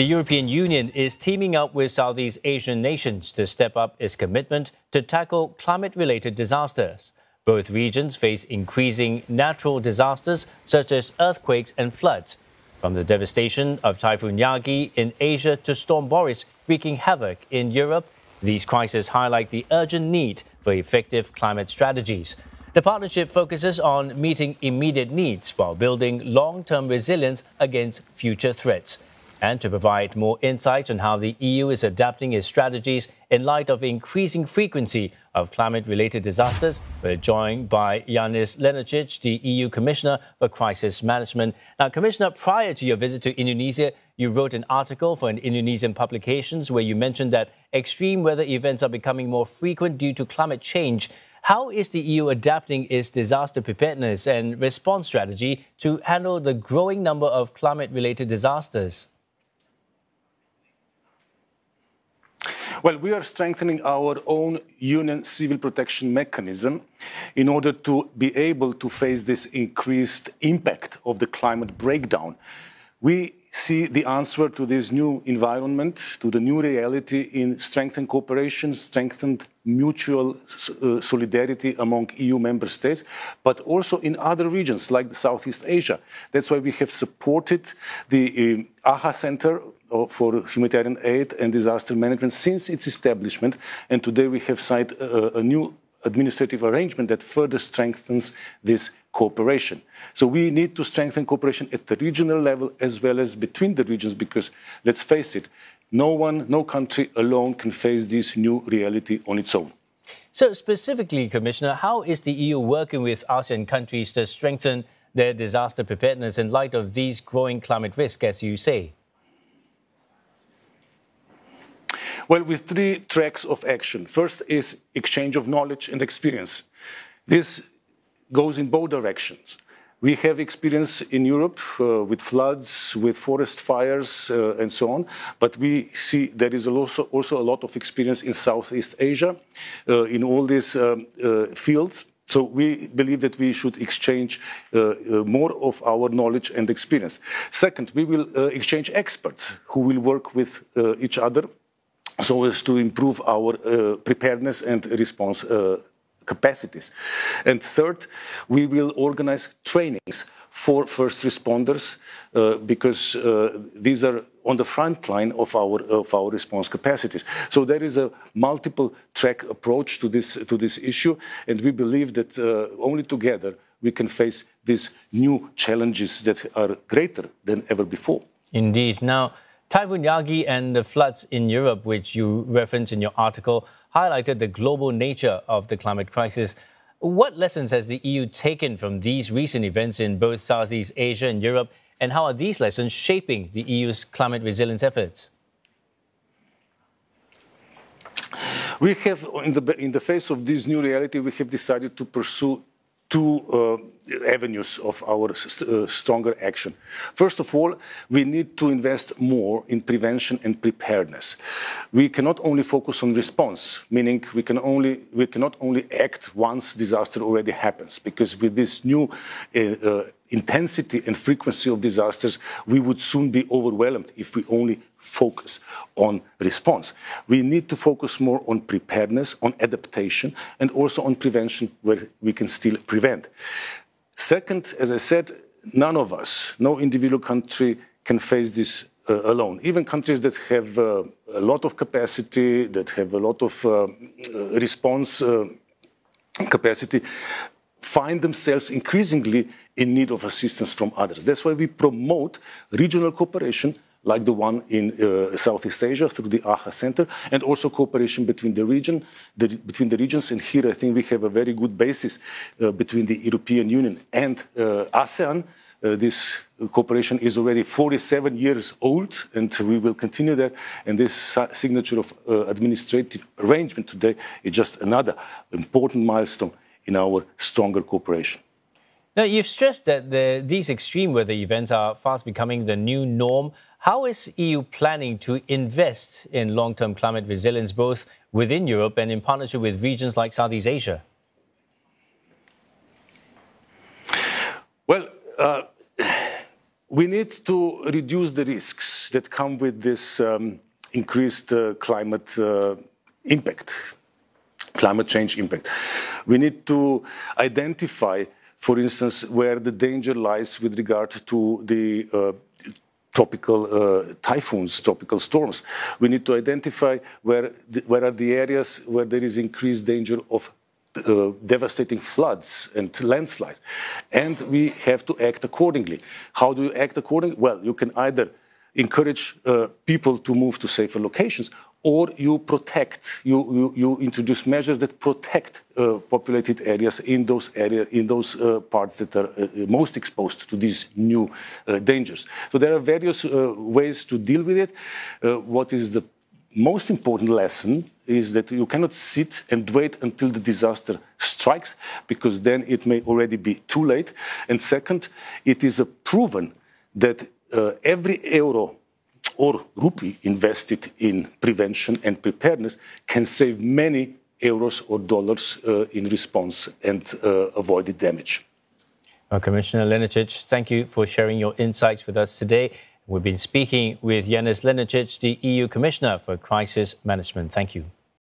The European Union is teaming up with Southeast Asian nations to step up its commitment to tackle climate related disasters. Both regions face increasing natural disasters such as earthquakes and floods, from the devastation of Typhoon Yagi in Asia to Storm Boris wreaking havoc in Europe. These crises highlight the urgent need for effective climate strategies. The partnership focuses on meeting immediate needs while building long term resilience against future threats. And to provide more insight on how the EU is adapting its strategies in light of increasing frequency of climate related disasters, we're joined by Janez Lenarcic, the EU Commissioner for Crisis Management. Now, Commissioner, prior to your visit to Indonesia, you wrote an article for an Indonesian publications where you mentioned that extreme weather events are becoming more frequent due to climate change. How is the EU adapting its disaster preparedness and response strategy to handle the growing number of climate related disasters? Well, we are strengthening our own union civil protection mechanism in order to be able to face this increased impact of the climate breakdown. We see the answer to this new environment, to the new reality in strengthened cooperation, strengthened mutual uh, solidarity among EU member states, but also in other regions like Southeast Asia. That's why we have supported the uh, AHA Center for humanitarian aid and disaster management since its establishment. And today we have signed a, a new administrative arrangement that further strengthens this cooperation. So we need to strengthen cooperation at the regional level as well as between the regions because let's face it, no one, no country alone can face this new reality on its own. So specifically, Commissioner, how is the EU working with ASEAN countries to strengthen their disaster preparedness in light of these growing climate risks, as you say? Well, with three tracks of action. First is exchange of knowledge and experience. This goes in both directions. We have experience in Europe uh, with floods, with forest fires, uh, and so on. But we see there is also, also a lot of experience in Southeast Asia uh, in all these um, uh, fields. So we believe that we should exchange uh, uh, more of our knowledge and experience. Second, we will exchange experts who will work with each other so as to improve our uh, preparedness and response uh, capacities. And third, we will organize trainings for first responders uh, because uh, these are on the front line of our of our response capacities. So there is a multiple track approach to this to this issue, and we believe that uh, only together we can face these new challenges that are greater than ever before. Indeed. Now. Typhoon Yagi and the floods in Europe, which you referenced in your article, highlighted the global nature of the climate crisis. What lessons has the EU taken from these recent events in both Southeast Asia and Europe, and how are these lessons shaping the EU's climate resilience efforts? We have, in the, in the face of this new reality, we have decided to pursue two uh, avenues of our st uh, stronger action. First of all, we need to invest more in prevention and preparedness. We cannot only focus on response, meaning we can only we cannot only act once disaster already happens, because with this new uh, intensity and frequency of disasters, we would soon be overwhelmed if we only focus on response. We need to focus more on preparedness, on adaptation, and also on prevention where we can still prevent. Second, as I said, none of us, no individual country can face this uh, alone. Even countries that have uh, a lot of capacity, that have a lot of uh, response uh, capacity, find themselves increasingly in need of assistance from others. That's why we promote regional cooperation like the one in uh, Southeast Asia through the AHA Center, and also cooperation between the region, the, between the regions. And here, I think we have a very good basis uh, between the European Union and uh, ASEAN. Uh, this cooperation is already 47 years old, and we will continue that. And this signature of uh, administrative arrangement today is just another important milestone in our stronger cooperation. Now, you've stressed that the, these extreme weather events are fast becoming the new norm. How is EU planning to invest in long term climate resilience, both within Europe and in partnership with regions like Southeast Asia? Well, uh, we need to reduce the risks that come with this um, increased uh, climate uh, impact, climate change impact. We need to identify, for instance, where the danger lies with regard to the uh, tropical uh, typhoons, tropical storms. We need to identify where, the, where are the areas where there is increased danger of uh, devastating floods and landslides. And we have to act accordingly. How do you act accordingly? Well, you can either encourage uh, people to move to safer locations or you protect, you, you, you introduce measures that protect uh, populated areas in those areas, in those uh, parts that are uh, most exposed to these new uh, dangers. So there are various ways to deal with it. what is the most important lesson is that you cannot sit and wait until the disaster strikes, because then it may already be too late. And second, it is proven that uh, every euro or rupee invested in prevention and preparedness can save many euros or dollars uh, in response and uh, avoided damage. Well, Commissioner Lenarcic, thank you for sharing your insights with us today. We've been speaking with Janez Lenarcic, the EU Commissioner for Crisis Management. Thank you.